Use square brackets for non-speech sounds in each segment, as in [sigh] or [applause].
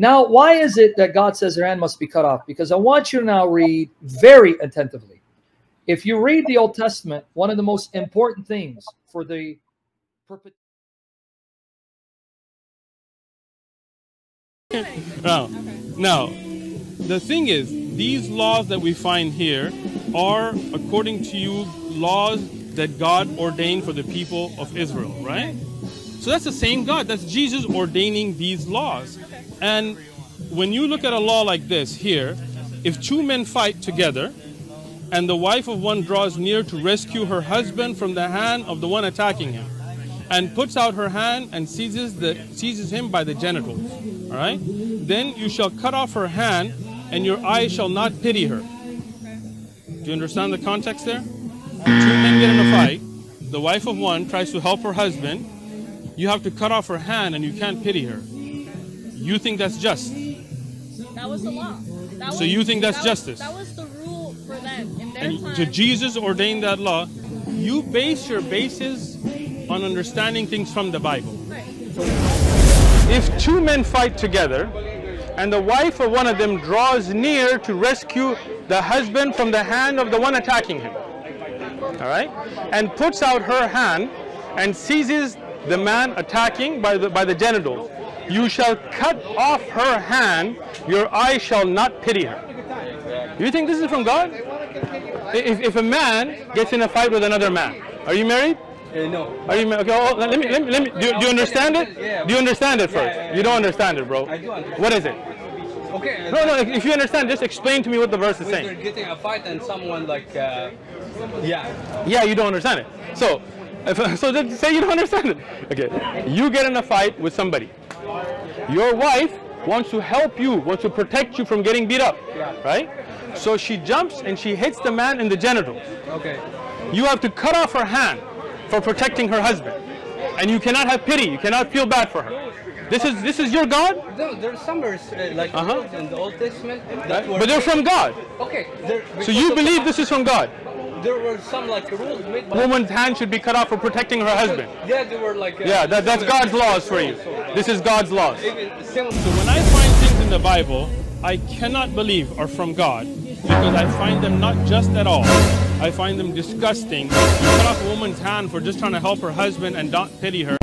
Now, why is it that God says their hand must be cut off? Because I want you to now read very attentively. If you read the Old Testament, one of the most important things for the no, no. The thing is, these laws that we find here are, according to you, laws that God ordained for the people of Israel, right? So that's the same God. That's Jesus ordaining these laws. And when you look at a law like this here, if two men fight together and the wife of one draws near to rescue her husband from the hand of the one attacking him and puts out her hand and seizes, the, seizes him by the genitals, all right? Then you shall cut off her hand and your eye shall not pity her. Do you understand the context there? Two men get in a fight. The wife of one tries to help her husband you have to cut off her hand and you can't pity her. You think that's just? That was the law. That so was, you think that's that justice? Was, that was the rule for them in their and time. So Jesus ordained that law. You base your basis on understanding things from the Bible. Right. If two men fight together and the wife of one of them draws near to rescue the husband from the hand of the one attacking him, all right, and puts out her hand and seizes the man attacking by the, by the genitals. You shall cut off her hand, your eye shall not pity her. Do you think this is from God? If, if a man gets in a fight with another man, are you married? Uh, no. Are you okay? Oh, let me let me let me. Do, do you understand it? Yeah. Do you understand it first? You don't understand it, bro. I do understand. What is it? Okay. No, no. If you understand, just explain to me what the verse is saying. getting a fight and someone like, uh, yeah. Yeah, you don't understand it. So, so just say you don't understand it. Okay, you get in a fight with somebody. Your wife wants to help you, wants to protect you from getting beat up, right? So she jumps and she hits the man in the genitals. Okay. You have to cut off her hand for protecting her husband, and you cannot have pity. You cannot feel bad for her. This is this is your God, No, there's some verse uh, like Uh-huh. in the Old Testament that right? but they're from God. okay. So you believe this is from God. There were some like rules made by. Woman's hand should be cut off for protecting her husband. Yeah, they were like. Uh, Yeah, that, that's God's laws for you. This is God's laws. So when I find things in the Bible I cannot believe are from God because I find them not just at all. I find them disgusting. You cut off a woman's hand for just trying to help her husband and not pity her.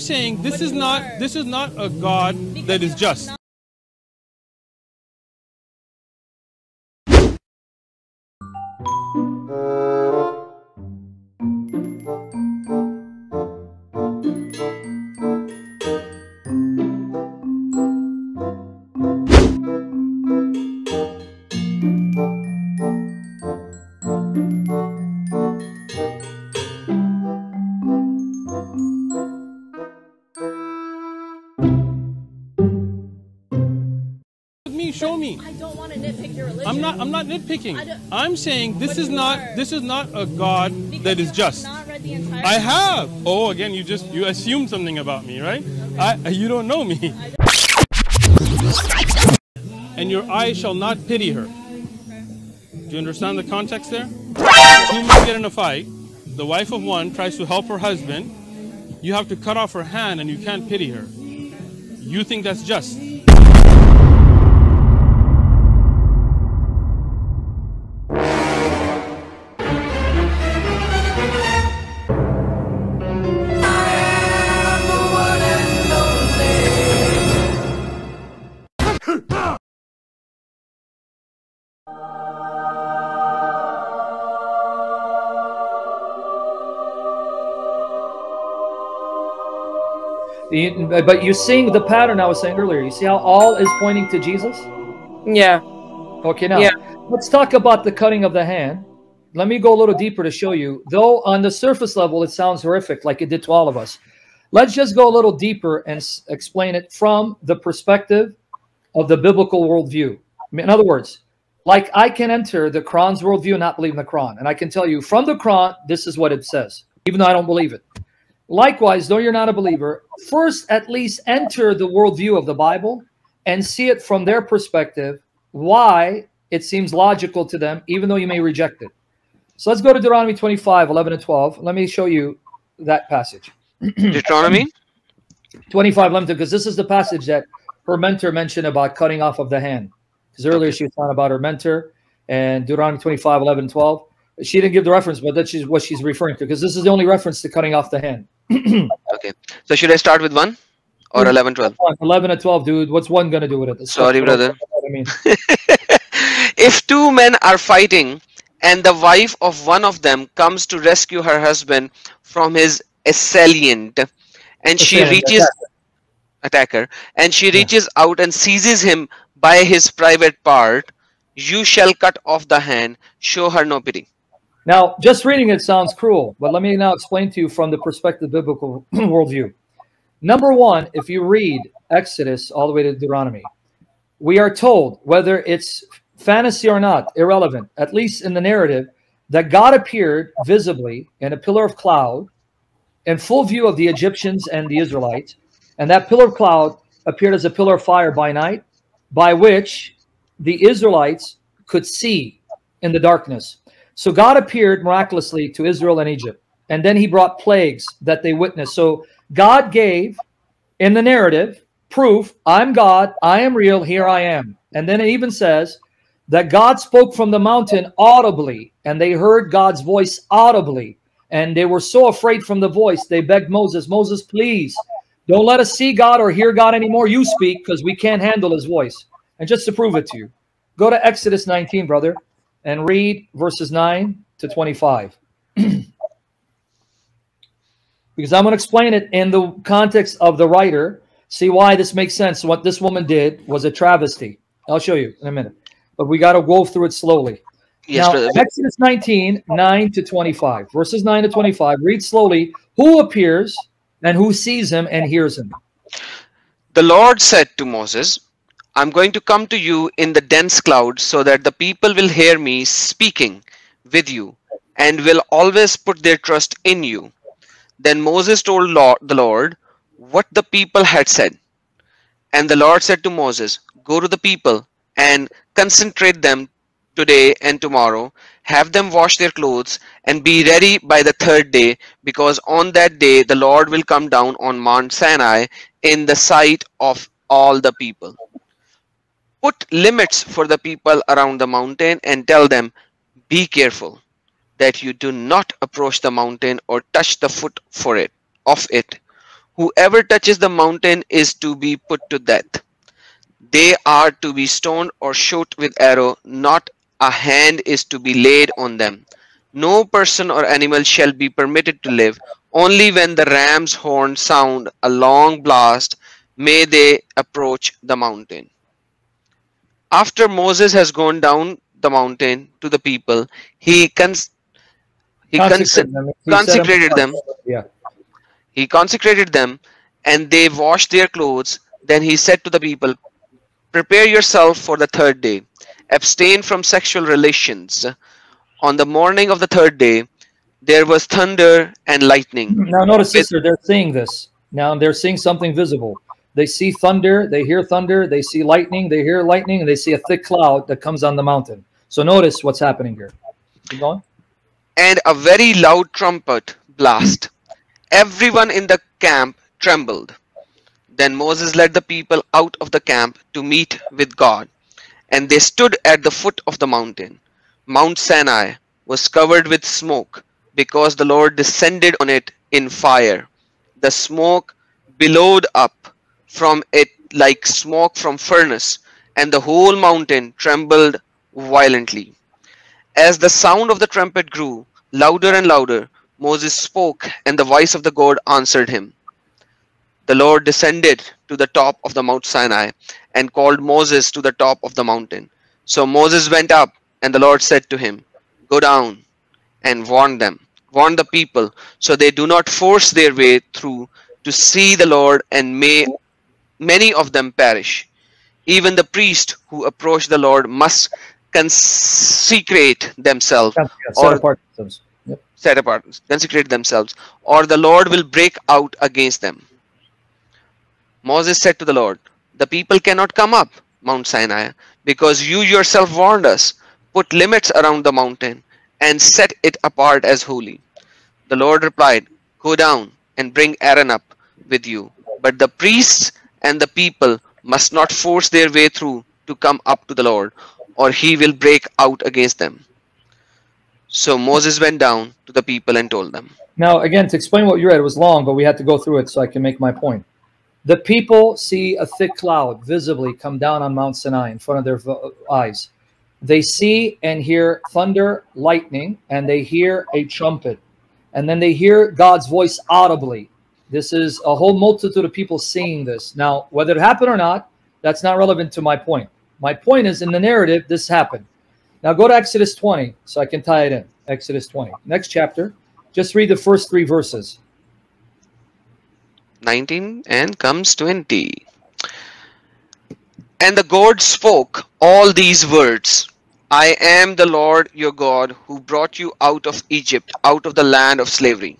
I'm saying this is not this is not a God that is just. I don't want to nitpick your religion. I'm not I'm not nitpicking. I'm saying this is not are. this is not a God Because that is just. Not read the entire I have. Oh, again, you just you assume something about me, right? I you don't know me. And your eye shall not pity her. Do you understand the context there? Two men get in a fight. The wife of one tries to help her husband. You have to cut off her hand, and you can't pity her. You think that's just? You- But you're seeing the pattern I was saying earlier. You see how all is pointing to Jesus? Yeah. Okay, now Yeah. let's talk about the cutting of the hand. Let me go a little deeper to show you. Though on the surface level it sounds horrific, like it did to all of us. Let's just go a little deeper and s- explain it from the perspective of the biblical worldview. In other words, like I can enter the Quran's worldview and not believe in the Quran, and I can tell you from the Quran this is what it says, even though I don't believe it. Likewise, though you're not a believer, first at least enter the worldview of the Bible and see it from their perspective, why it seems logical to them, even though you may reject it. So let's go to Deuteronomy 25, 11 and 12. Let me show you that passage. [clears throat] Deuteronomy? 25, 11, because this is the passage that her mentor mentioned about cutting off of the hand. Because earlier she was talking about her mentor and Deuteronomy 25, 11, 12. She didn't give the reference, but that's what she's referring to, because this is the only reference to cutting off the hand. [clears throat] Okay. So should I start with 1 or 11, 12? 11 and 12, dude. What's one going to do with it? It's Sorry, brother. I mean, [laughs] if two men are fighting and the wife of one of them comes to rescue her husband from his assailant and she Assailant, reaches attacker and she reaches out and seizes him by his private part you shall cut off the hand show her no pity Now, just reading it sounds cruel, but let me now explain to you from the perspective biblical [clears throat] worldview. Number one, if you read Exodus all the way to Deuteronomy, we are told, whether it's fantasy or not, irrelevant, at least in the narrative, that God appeared visibly in a pillar of cloud in full view of the Egyptians and the Israelites. And that pillar of cloud appeared as a pillar of fire by night, by which the Israelites could see in the darkness. So God appeared miraculously to Israel and Egypt. And then he brought plagues that they witnessed. So God gave in the narrative proof I'm God, I am real, here I am. And then it even says that God spoke from the mountain audibly, and they heard God's voice audibly. And they were so afraid from the voice, they begged Moses, Moses, please don't let us see God or hear God anymore. You speak because we can't handle his voice. And just to prove it to you, go to Exodus 19, brother, and read verses 9 to 25. [clears throat] because I'm going to explain it in the context of the writer, see why this makes sense. What this woman did was a travesty. I'll show you in a minute. But we got to go through it slowly. yes now, brother Exodus 19, 9 to 25. Verses 9 to 25. Read slowly. Who appears and who sees him and hears him? The Lord said to Moses, I'm going to come to you in the dense cloud so that the people will hear me speaking with you and will always put their trust in you. Then Moses told the Lord what the people had said. And the Lord said to Moses, Go to the people and concentrate them today and tomorrow. Have them wash their clothes and be ready by the third day, because on that day the Lord will come down on Mount Sinai in the sight of all the people. Put limits for the people around the mountain and tell them, Be careful that you do not approach the mountain or touch the foot for it of it. Whoever touches the mountain is to be put to death. They are to be stoned or shot with arrow, not a hand is to be laid on them. No person or animal shall be permitted to live. Only when the ram's horn sound a long blast may they approach the mountain. After Moses has gone down the mountain to the people, he cons- he Consecrated them. He consecrated them. Yeah. He consecrated them, and they washed their clothes. Then he said to the people, Prepare yourself for the third day. Abstain from sexual relations. On the morning of the third day, there was thunder and lightning. Now notice, sister, they're seeing this. Now they're seeing something visible. They see thunder, they hear thunder, they see lightning, they hear lightning, and they see a thick cloud that comes on the mountain. So notice what's happening here. Keep going. and a very loud trumpet blast. Everyone in the camp trembled. Then Moses led the people out of the camp to meet with God, and they stood at the foot of the mountain. Mount Sinai was covered with smoke because the Lord descended on it in fire. The smoke billowed up from it like smoke from furnace, and the whole mountain trembled violently. As the sound of the trumpet grew louder and louder, Moses spoke, and the voice of the God answered him. The Lord descended to the top of the Mount Sinai and called Moses to the top of the mountain. So Moses went up, and the Lord said to him, Go down and warn them, warn the people, so they do not force their way through to see the Lord, and may many of them perish. Even the priest who approach the Lord must consecrate themselves Yeah, set or apart themselves. Yep. set apart, consecrate themselves, or the Lord will break out against them. Moses said to the Lord, The people cannot come up Mount Sinai because you yourself warned us. Put limits around the mountain and set it apart as holy. The Lord replied, Go down and bring Aaron up with you. But the priests and the people must not force their way through to come up to the Lord, or he will break out against them. So Moses went down to the people and told them. Now, again, to explain what you read, it was long, but we had to go through it so I can make my point. The people see a thick cloud visibly come down on Mount Sinai in front of their eyes. They see and hear thunder, lightning, and they hear a trumpet. And then they hear God's voice audibly. This is a whole multitude of people seeing this. Now, whether it happened or not, that's not relevant to my point. My point is in the narrative, this happened. Now go to Exodus 20 so I can tie it in. Exodus 20. Next chapter. Just read the first three verses. 19 and comes 20. And the God spoke all these words I am the Lord your God who brought you out of Egypt, out of the land of slavery.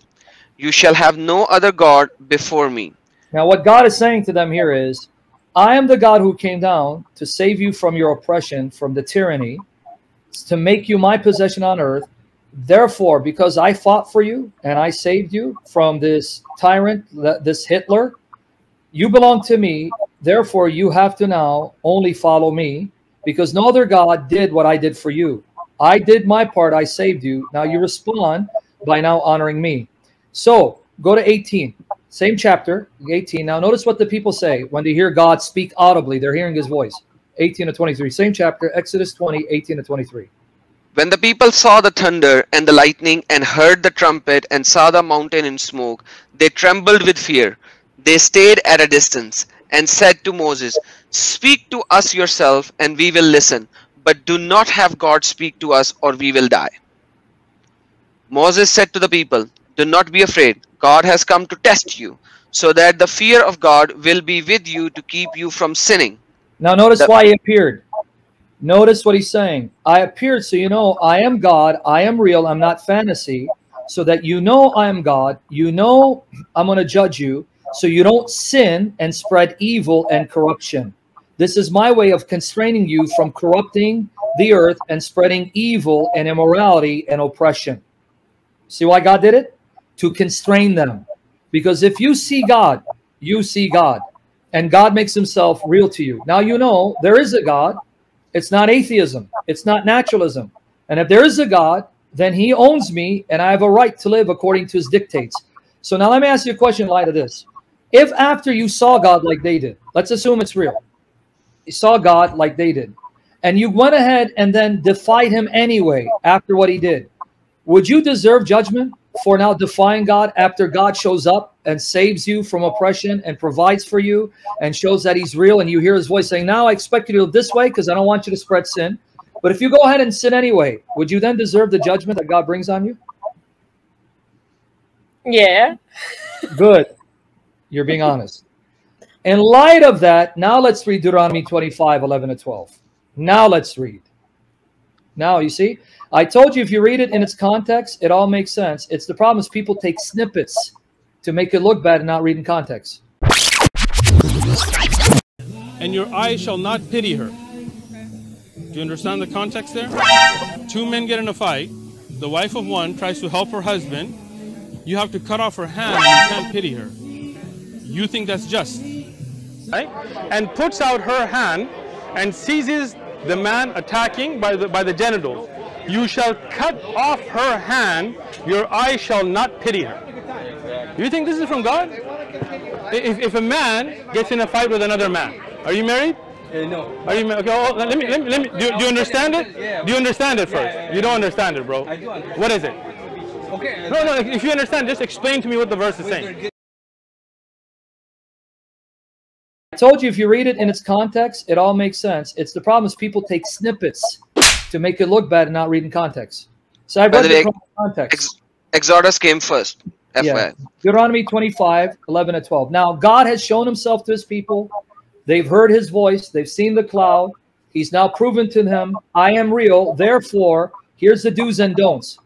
You shall have no other God before me. Now, what God is saying to them here is, I am the God who came down to save you from your oppression, from the tyranny, to make you my possession on earth. Therefore, because I fought for you and I saved you from this tyrant, this Hitler, you belong to me. Therefore, you have to now only follow me because no other God did what I did for you. I did my part, I saved you. Now you respond by now honoring me. So go to 18, same chapter, 18. Now notice what the people say when they hear God speak audibly, they're hearing his voice. 18 to 23, same chapter, Exodus 20, 18 to 23. When the people saw the thunder and the lightning and heard the trumpet and saw the mountain in smoke, they trembled with fear. They stayed at a distance and said to Moses, Speak to us yourself, and we will listen, but do not have God speak to us, or we will die. Moses said to the people, Do not be afraid. God has come to test you, so that the fear of God will be with you to keep you from sinning. Now notice The- why he appeared. Notice what he's saying. I appeared so you know I am God, I am real, I'm not fantasy, so that you know I am God, you know I'm going to judge you, so you don't sin and spread evil and corruption. This is my way of constraining you from corrupting the earth and spreading evil and immorality and oppression. See why God did it? To constrain them. Because if you see God, you see God and God makes himself real to you. Now you know there is a God. It's not atheism, it's not naturalism. And if there is a God, then he owns me and I have a right to live according to his dictates. So now let me ask you a question in light of this. If after you saw God like they did, let's assume it's real, you saw God like they did, and you went ahead and then defied him anyway after what he did, would you deserve judgment for now defying God after God shows up and saves you from oppression and provides for you and shows that he's real and you hear his voice saying, now I expect you to live this way because I don't want you to spread sin. But if you go ahead and sin anyway, would you then deserve the judgment that God brings on you? Yeah. Good. You're being honest. In light of that, now let's read Deuteronomy 25, 11 to 12. Now let's read. Now, you see, I told you if you read it in its context, it all makes sense. It's the problem is people take snippets to make it look bad and not read in context. And your eye shall not pity her. Do you understand the context there? Two men get in a fight. The wife of one tries to help her husband. You have to cut off her hand and you can't pity her. You think that's just. Right? And puts out her hand and seizes the man attacking by the, by the genitals. You shall cut off her hand, your eye shall not pity her. Do you think this is from God? If, if a man gets in a fight with another man, are you married? Uh, no. Are you? Okay, oh, let me, let me, let me, do, do you understand it? Yeah. Do you understand it first? You don't understand it, bro. I do understand. What is it? Okay. No, no, if you understand, just explain to me what the verse is saying. I told you if you read it in its context, it all makes sense. It's the problem is people take snippets to make it look bad and not read in context. So I read the way, context. Ex- Exodus came first. FYI. Deuteronomy 25, 11 and 12. Now, God has shown himself to his people. They've heard his voice. They've seen the cloud. He's now proven to them, I am real. Therefore, here's the do's and don'ts.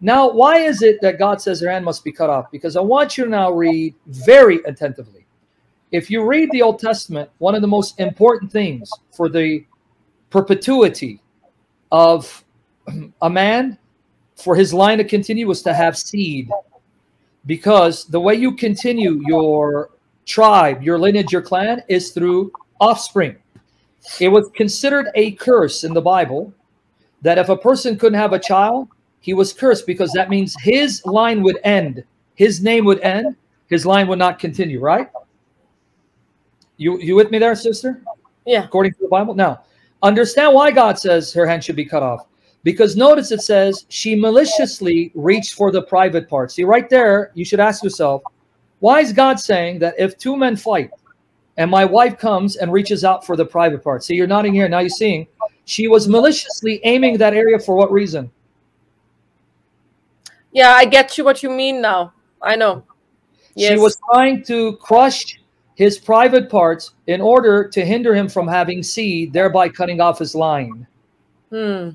Now, why is it that God says their hand must be cut off? Because I want you to now read very attentively. If you read the Old Testament, one of the most important things for the perpetuity of a man for his line to continue was to have seed because the way you continue your tribe, your lineage, your clan is through offspring. It was considered a curse in the Bible that if a person couldn't have a child, he was cursed because that means his line would end, his name would end, his line would not continue, right? You you with me there, sister? Yeah. According to the Bible? Now, understand why God says her hand should be cut off. Because notice it says she maliciously reached for the private part. See, right there, you should ask yourself, why is God saying that if two men fight and my wife comes and reaches out for the private part? See, you're nodding here. Now you're seeing she was maliciously aiming that area for what reason? Yeah, I get you what you mean now. I know. Yes. She was trying to crush his private parts in order to hinder him from having seed, thereby cutting off his line. Hmm.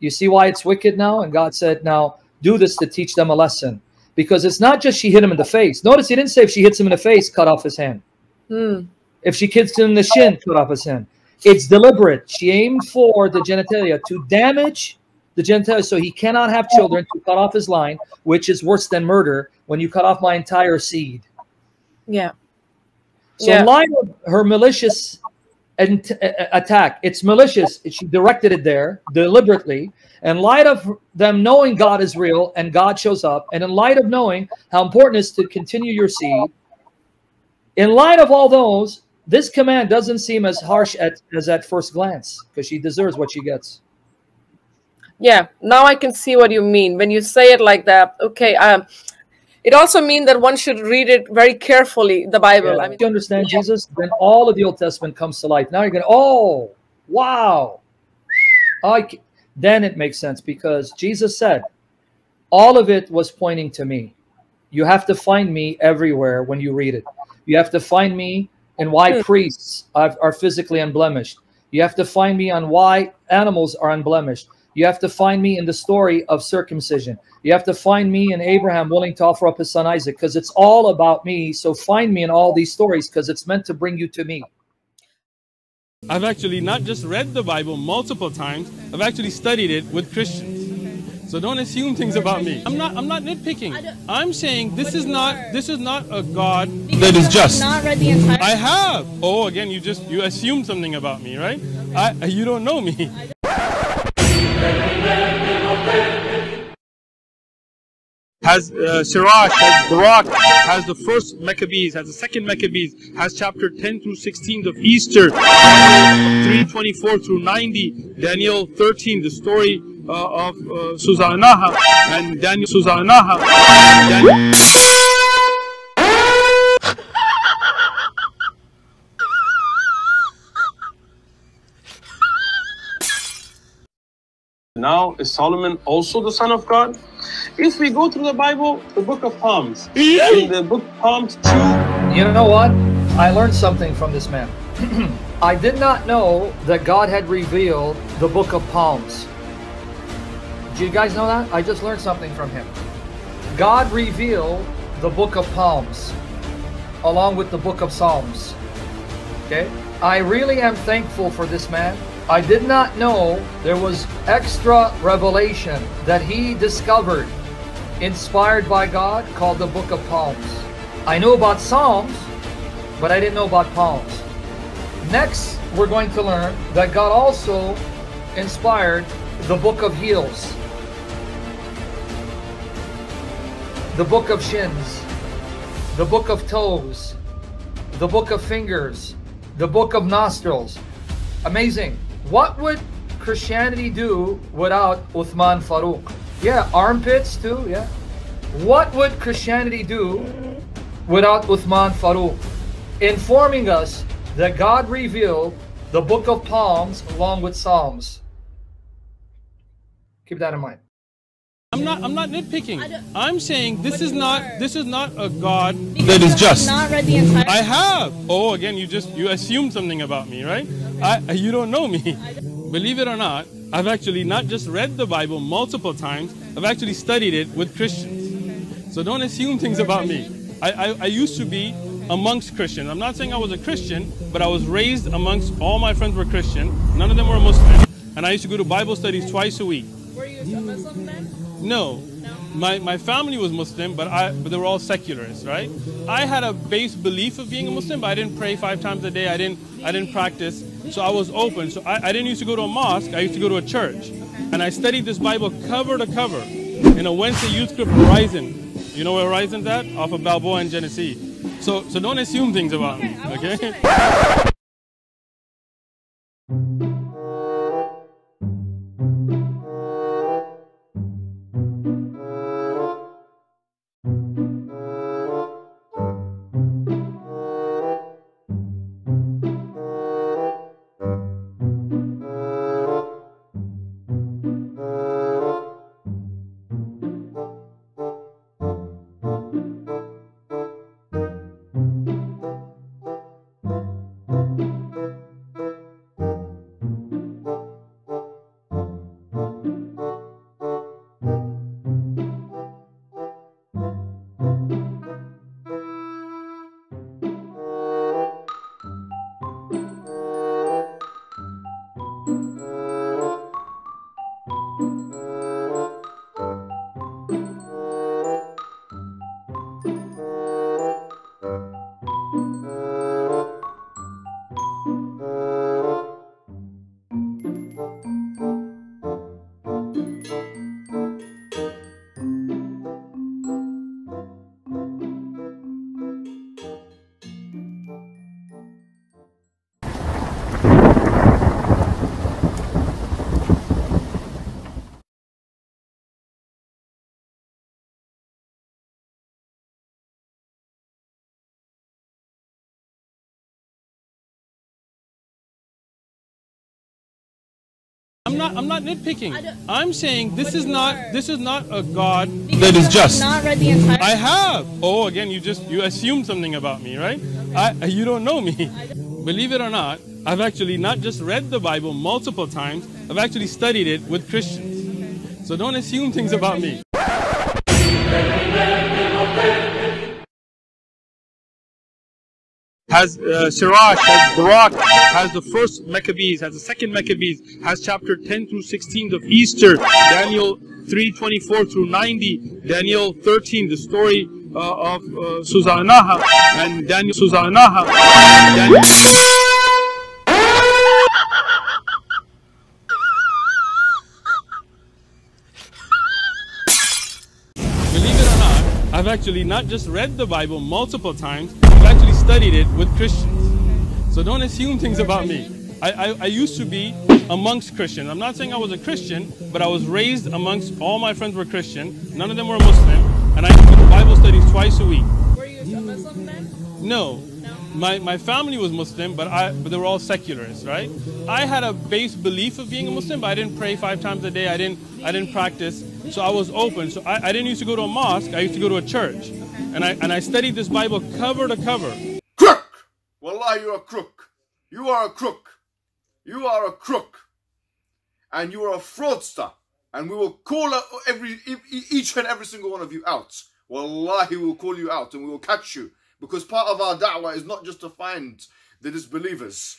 You see why it's wicked now? And God said, now do this to teach them a lesson. Because it's not just she hit him in the face. Notice he didn't say if she hits him in the face, cut off his hand. Hmm. If she kicks him in the shin, cut off his hand. It's deliberate. She aimed for the genitalia to damage the genitalia so he cannot have children to cut off his line, which is worse than murder when you cut off my entire seed. Yeah. So Yeah. in light of her malicious ant- attack, it's malicious. She directed it there deliberately. In light of them knowing God is real and God shows up, and in light of knowing how important it is to continue your seed, in light of all those, this command doesn't seem as harsh at, as at first glance because she deserves what she gets. Yeah. Now I can see what you mean when you say it like that. Okay. Um, it also means that one should read it very carefully. The Bible. Yeah. I mean, If you understand Jesus, then all of the Old Testament comes to life. Now you're going, oh, wow. I then it makes sense because Jesus said, all of it was pointing to me. You have to find me everywhere when you read it. You have to find me in why Hmm. priests are, are physically unblemished. You have to find me on why animals are unblemished. You have to find me in the story of circumcision. You have to find me in Abraham willing to offer up his son Isaac because it's all about me. So find me in all these stories because it's meant to bring you to me. I've actually not just read the Bible multiple times, I've actually studied it with Christians. So don't assume things about me. I'm not I'm not nitpicking. I'm saying this is not this is not a God that is just. Not read the entire. I have. Oh, again, you just you assumed something about me, right? I you don't know me. Has uh, Sirach, has Baruch, has the first Maccabees, has the second Maccabees, has chapter 10 through 16 of Esther, 324 through 90, Daniel 13, the story uh, of uh, and Daniel Susannaha. Daniel Now, is Solomon also the son of God? If we go through the Bible, the book of Psalms, in the book Psalms 2, You know what? I learned something from this man. [clears throat] I did not know that God had revealed the book of Palms. Do you guys know that? I just learned something from him. God revealed the book of Palms along with the book of Psalms. Okay? I really am thankful for this man. I did not know there was extra revelation that he discovered inspired by God called the book of Palms. I knew about Psalms, but I didn't know about Palms. Next, we're going to learn that God also inspired the book of heels, the book of shins, the book of toes, the book of fingers, the book of nostrils. Amazing. What would Christianity do without Uthman Farooq? Yeah, armpits too, yeah. What would Christianity do without Uthman Farooq? Informing us that God revealed the book of Palms along with Psalms. Keep that in mind. I'm not. I'm not nitpicking. I don't- I'm saying this is not. are. This is not a God Because that you is have just. Not read the entire. I have. Oh, again, you just you assumed something about me, right? I you don't know me. Believe it or not, I've actually not just read the Bible multiple times. I've actually studied it with Christians. So don't assume things about me. I, I, I used to be amongst Christians. I'm not saying I was a Christian, but I was raised amongst all my friends were Christian. None of them were Muslim, and I used to go to Bible studies twice a week. Were you a Muslim then? No. My, my family was Muslim, but I but they were all secularists, right? I had a base belief of being a Muslim, but I didn't pray five times a day. I didn't I didn't practice. So I was open. So I, I didn't used to go to a mosque. I used to go to a church. And I studied this Bible cover to cover in a Wednesday youth group Horizon. You know where Horizon's at? Off of Balboa and Genesee. So so don't assume things about me. Okay? Not I'm not nitpicking. I don't- I'm saying this is not are. this is not a God Because that you is have just. Not read the entire. I have. Oh, again, you just you assumed something about me, right? I you don't know me. Believe it or not, I've actually not just read the Bible multiple times. I've actually studied it with Christians. So don't assume things about me. Has uh, Sirach, has Baruch, has the first Maccabees, has the second Maccabees, has chapter 10 through 16 of Esther, Daniel 324 through 90, Daniel 13, the story uh, of uh, and Daniel Susannaha. Daniel, Believe it or not, I've actually not just read the Bible multiple times, I've actually studied it with Christians. So don't assume things about me. I, I, I used to be amongst Christians. I'm not saying I was a Christian, but I was raised amongst all my friends were Christian. None of them were Muslim. And I do Bible studies twice a week. Were you a Muslim then? No. My, my family was Muslim, but I but they were all secularists, right? I had a base belief of being a Muslim, but I didn't pray five times a day. I didn't I didn't practice. So I was open. So I, I didn't used to go to a mosque, I used to go to a church. And I and I studied this Bible cover to cover. Wallah, you're a crook. You are a crook. You are a crook. And you are a fraudster. And we will call every each and every single one of you out. Wallahi, we will call you out and we will catch you. Because part of our da'wah is not just to find the disbelievers,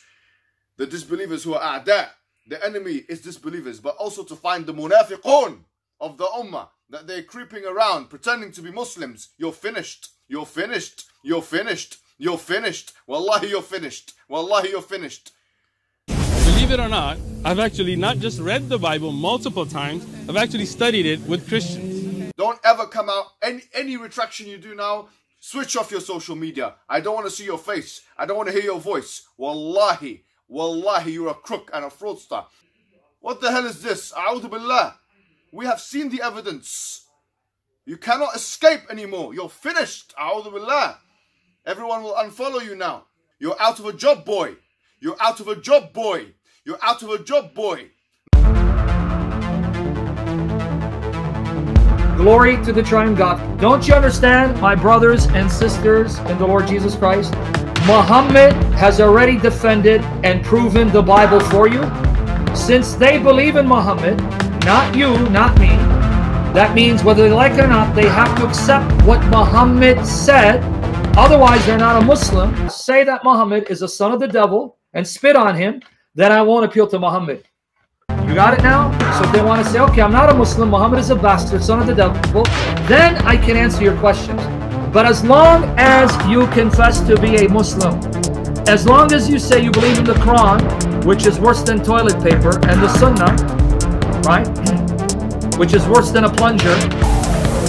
the disbelievers who are there. The enemy is disbelievers, but also to find the munafiqun of the ummah that they're creeping around pretending to be Muslims. You're finished. You're finished. You're finished. You're finished. Wallahi, you're finished. Wallahi, you're finished. Believe it or not, I've actually not just read the Bible multiple times, I've actually studied it with Christians. Don't ever come out. Any any retraction you do now, switch off your social media. I don't want to see your face. I don't want to hear your voice. Wallahi, wallahi, you're a crook and a fraudster. What the hell is this? A'udhu billah. We have seen the evidence. You cannot escape anymore. You're finished. A'udhu billah. Everyone will unfollow you now. You're out of a job, boy. You're out of a job, boy. You're out of a job, boy. Glory to the triune God. Don't you understand, my brothers and sisters in the Lord Jesus Christ? Muhammad has already defended and proven the Bible for you. Since they believe in Muhammad, not you, not me, that means whether they like it or not, they have to accept what Muhammad said. Otherwise, they're not a Muslim. Say that Muhammad is a son of the devil and spit on him, then I won't appeal to Muhammad. You got it now? So if they want to say, okay, I'm not a Muslim, Muhammad is a bastard, son of the devil, then I can answer your questions. But as long as you confess to be a Muslim, as long as you say you believe in the Quran, which is worse than toilet paper, and the Sunnah, right, [clears throat] which is worse than a plunger,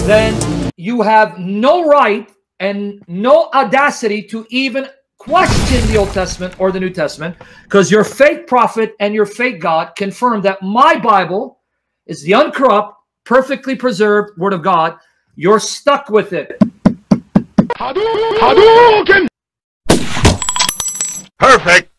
then you have no right and no audacity to even question the Old Testament or the New Testament because your fake prophet and your fake God confirmed that my Bible is the uncorrupt, perfectly preserved Word of God. You're stuck with it. Perfect.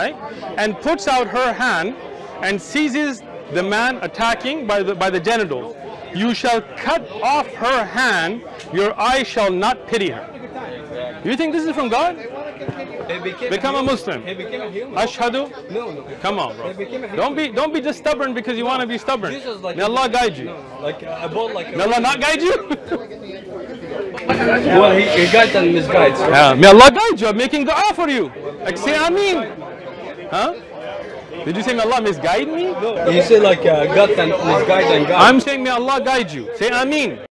Right? And puts out her hand and seizes the man attacking by the, by the genitals. You shall cut off her hand, your eye shall not pity her. You think this is from God? Became Become a human. Muslim. He became a human. Ashhadu? No, no. Come on, bro. He became a human. Don't be don't be just stubborn because you want to be stubborn. Jesus like May Allah guide you. No, like uh, about like. May Allah not guide you? Well, he, he guides and misguides. yeah, may Allah guide you. I'm making dua for you. Like say Ameen. Huh? Did you say may Allah misguide me? You say like uh, God and misguide and God. I'm saying may Allah guide you. Say Ameen.